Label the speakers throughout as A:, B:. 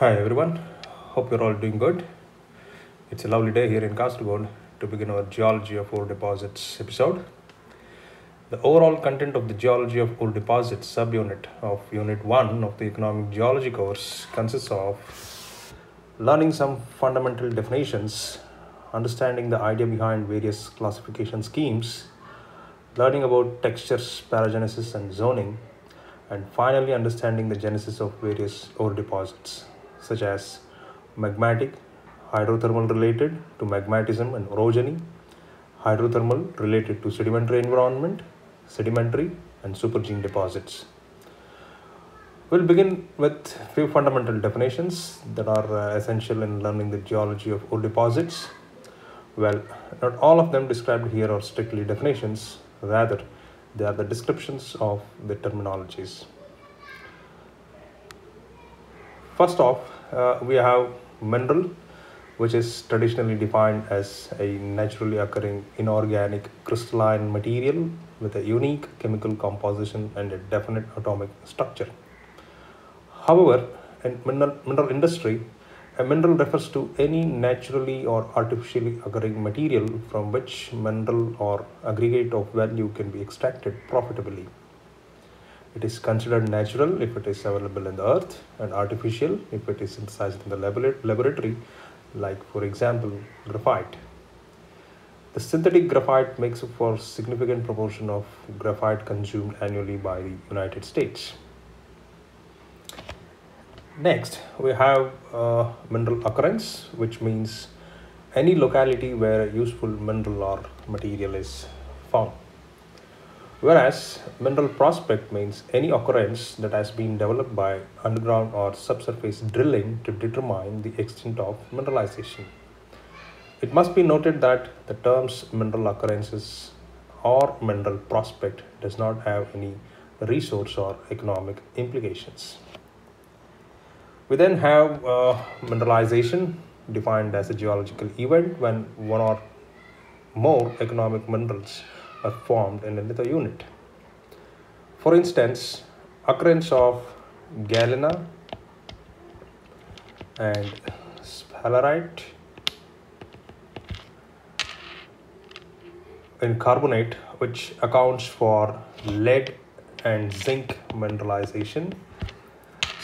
A: Hi everyone, hope you're all doing good. It's a lovely day here in Kasaragod to begin our Geology of Ore Deposits episode. The overall content of the Geology of Ore Deposits subunit of Unit 1 of the Economic Geology course consists of learning some fundamental definitions, understanding the idea behind various classification schemes, learning about textures, paragenesis, and zoning, and finally understanding the genesis of various ore deposits such as magmatic, hydrothermal related to magmatism and orogeny, hydrothermal related to sedimentary environment, sedimentary and supergene deposits. We'll begin with few fundamental definitions that are uh, essential in learning the geology of ore deposits. Well, not all of them described here are strictly definitions, rather, they are the descriptions of the terminologies. First off, uh, we have mineral, which is traditionally defined as a naturally occurring inorganic crystalline material with a unique chemical composition and a definite atomic structure. However, in mineral, mineral industry, a mineral refers to any naturally or artificially occurring material from which mineral or aggregate of value can be extracted profitably. It is considered natural if it is available in the earth and artificial if it is synthesized in the laboratory, like for example, graphite. The synthetic graphite makes up for significant proportion of graphite consumed annually by the United States. Next, we have uh, mineral occurrence, which means any locality where a useful mineral or material is found. Whereas mineral prospect means any occurrence that has been developed by underground or subsurface drilling to determine the extent of mineralization. It must be noted that the terms mineral occurrences or mineral prospect does not have any resource or economic implications. We then have uh, mineralization defined as a geological event when one or more economic minerals are formed in a little unit. For instance, occurrence of galena and sphalerite in carbonate which accounts for lead and zinc mineralization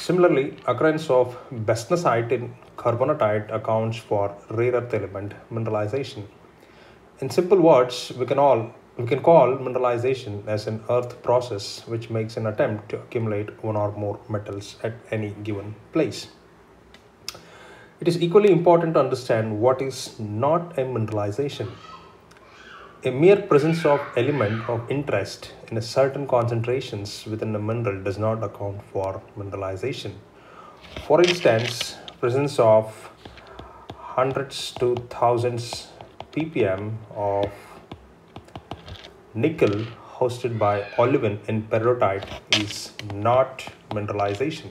A: Similarly, occurrence of bastnäsite in carbonatite accounts for rare earth element mineralization. In simple words, we can all we can call mineralization as an earth process which makes an attempt to accumulate one or more metals at any given place. It is equally important to understand what is not a mineralization. A mere presence of element of interest in a certain concentrations within a mineral does not account for mineralization. For instance, presence of hundreds to thousands ppm of nickel hosted by olivine in peridotite is not mineralization.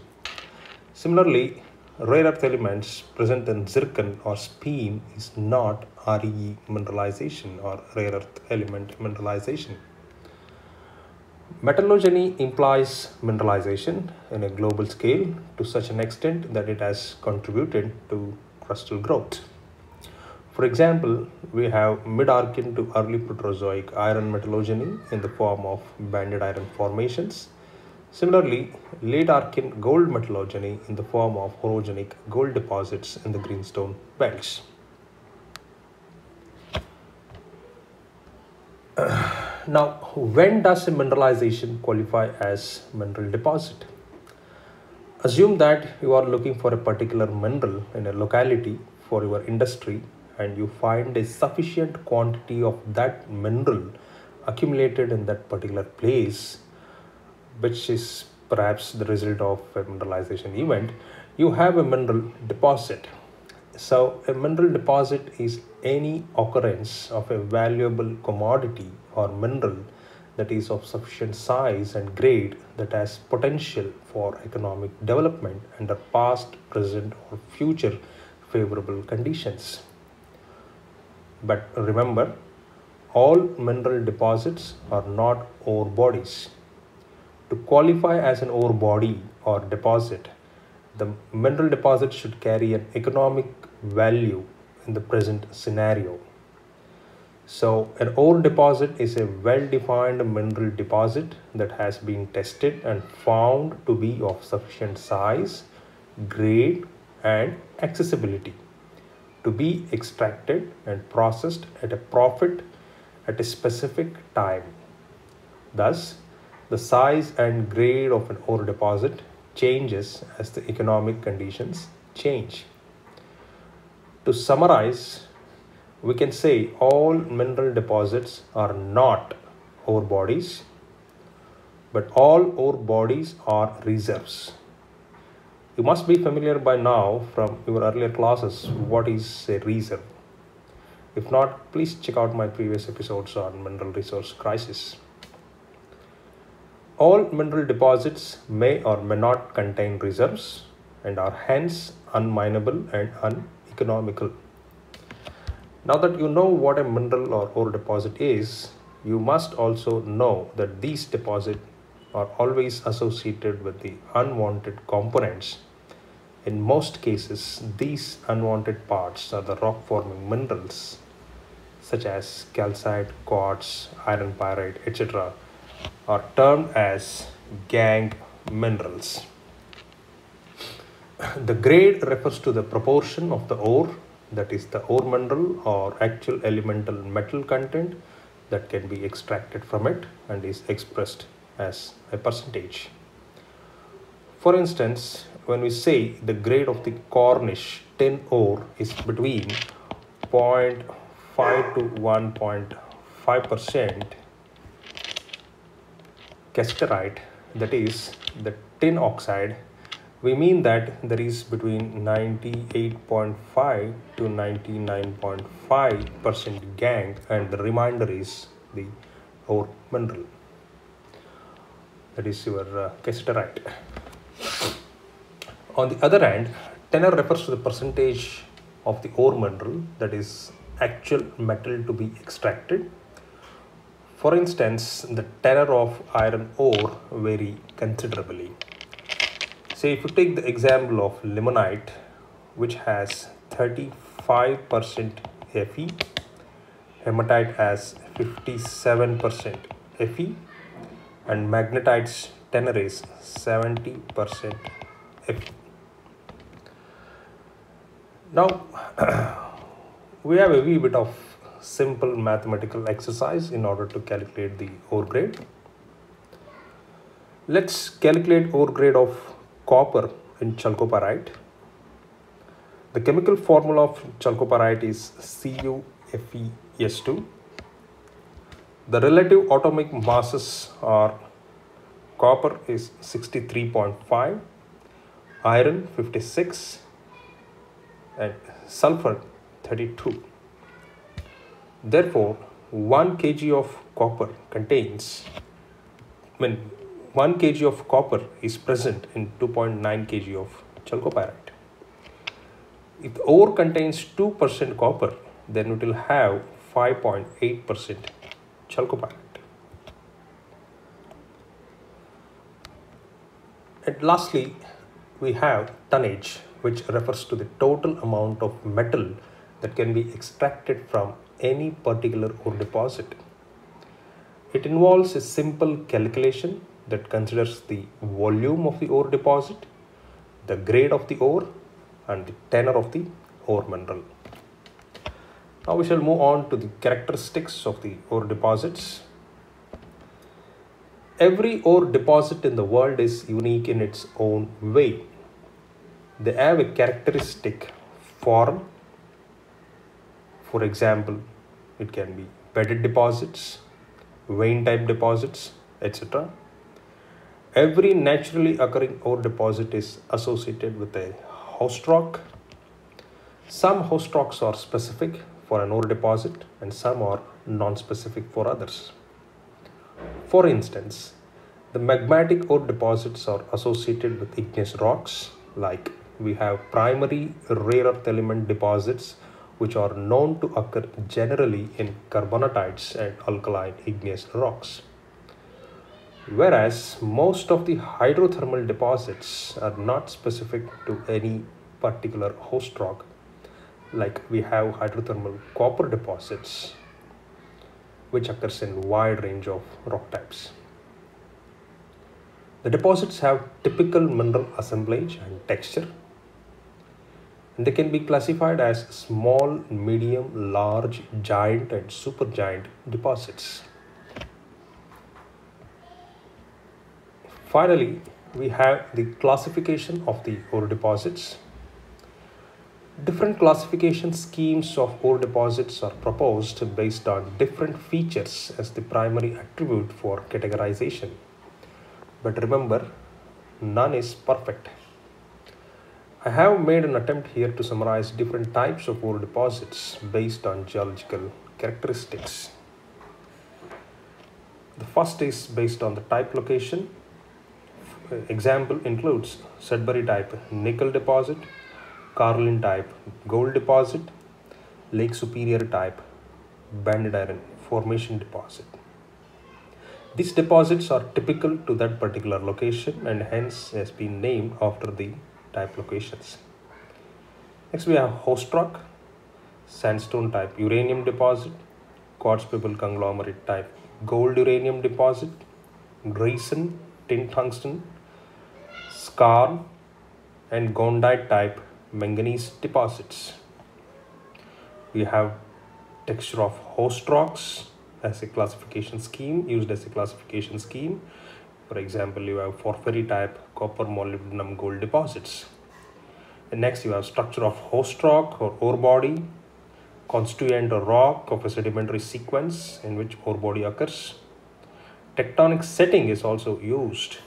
A: Similarly, rare earth elements present in zircon or sphene is not RE mineralization or rare earth element mineralization. Metallogeny implies mineralization in a global scale to such an extent that it has contributed to crustal growth. For example, we have mid-Archean to early Proterozoic iron metallogeny in the form of banded iron formations Similarly, late Archean gold metallogeny in the form of orogenic gold deposits in the greenstone belts. now, when does a mineralization qualify as mineral deposit? Assume that you are looking for a particular mineral in a locality for your industry and you find a sufficient quantity of that mineral accumulated in that particular place which is perhaps the result of a mineralization event, you have a mineral deposit. So, a mineral deposit is any occurrence of a valuable commodity or mineral that is of sufficient size and grade that has potential for economic development under past, present, or future favorable conditions. But remember, all mineral deposits are not ore bodies. To qualify as an ore body or deposit, the mineral deposit should carry an economic value in the present scenario. So, an ore deposit is a well defined mineral deposit that has been tested and found to be of sufficient size, grade, and accessibility to be extracted and processed at a profit at a specific time. Thus, the size and grade of an ore deposit changes as the economic conditions change. To summarize, we can say all mineral deposits are not ore bodies, but all ore bodies are reserves. You must be familiar by now from your earlier classes what is a reserve. If not, please check out my previous episodes on mineral resource crisis. All mineral deposits may or may not contain reserves and are hence unminable and uneconomical. Now that you know what a mineral or ore deposit is, you must also know that these deposits are always associated with the unwanted components. In most cases, these unwanted parts are the rock forming minerals such as calcite, quartz, iron pyrite, etc are termed as gangue minerals. The grade refers to the proportion of the ore, that is the ore mineral or actual elemental metal content that can be extracted from it and is expressed as a percentage. For instance, when we say the grade of the Cornish tin ore is between 0.5 to 1.5 percent cassiterite that is the tin oxide we mean that there is between 98.5 to 99.5 percent gangue and the remainder is the ore mineral that is your uh, cassiterite on the other hand tenor refers to the percentage of the ore mineral that is actual metal to be extracted for instance, the tenor of iron ore vary considerably. Say if you take the example of limonite, which has 35% Fe, hematite has 57% Fe, and magnetite's tenor is 70% Fe. Now, we have a wee bit of simple mathematical exercise in order to calculate the ore grade. Let's calculate ore grade of copper in chalcopyrite. The chemical formula of chalcopyrite is CuFeS2. The relative atomic masses are copper is 63.5, iron 56 and sulfur 32. Therefore, 1 kg of copper contains, when 1 kg of copper is present in 2.9 kg of chalcopyrite. If ore contains 2% copper, then it will have 5.8% chalcopyrite. And lastly, we have tonnage, which refers to the total amount of metal that can be extracted from any particular ore deposit. It involves a simple calculation that considers the volume of the ore deposit, the grade of the ore, and the tenor of the ore mineral. Now we shall move on to the characteristics of the ore deposits. Every ore deposit in the world is unique in its own way. They have a characteristic form. For example, it can be bedded deposits, vein type deposits, etc. Every naturally occurring ore deposit is associated with a host rock. Some host rocks are specific for an ore deposit and some are non-specific for others. For instance, the magmatic ore deposits are associated with igneous rocks like we have primary rare earth element deposits which are known to occur generally in carbonatites and alkaline igneous rocks. Whereas most of the hydrothermal deposits are not specific to any particular host rock, like we have hydrothermal copper deposits, which occurs in wide range of rock types. The deposits have typical mineral assemblage and texture. And they can be classified as small, medium, large, giant, and supergiant deposits. Finally, we have the classification of the ore deposits. Different classification schemes of ore deposits are proposed based on different features as the primary attribute for categorization. But remember, none is perfect. I have made an attempt here to summarize different types of ore deposits based on geological characteristics. The first is based on the type location. Example includes Sudbury type nickel deposit, Carlin type gold deposit, Lake Superior type banded iron formation deposit. These deposits are typical to that particular location and hence has been named after the type locations. Next we have host rock, sandstone type uranium deposit, quartz pebble conglomerate type gold uranium deposit, Greisen tin tungsten, skarn and gondite type manganese deposits. We have texture of host rocks, as a classification scheme, used as a classification scheme. For example, you have porphyry type copper molybdenum gold deposits. And next you have structure of host rock or ore body, constituent or rock of a sedimentary sequence in which ore body occurs. Tectonic setting is also used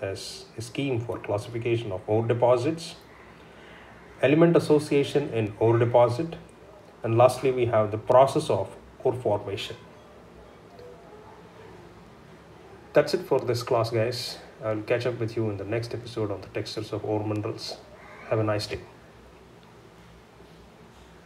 A: as a scheme for classification of ore deposits. Element association in ore deposit. And lastly, we have the process of ore formation. That's it for this class guys. I'll catch up with you in the next episode on the textures of ore minerals. Have a nice day.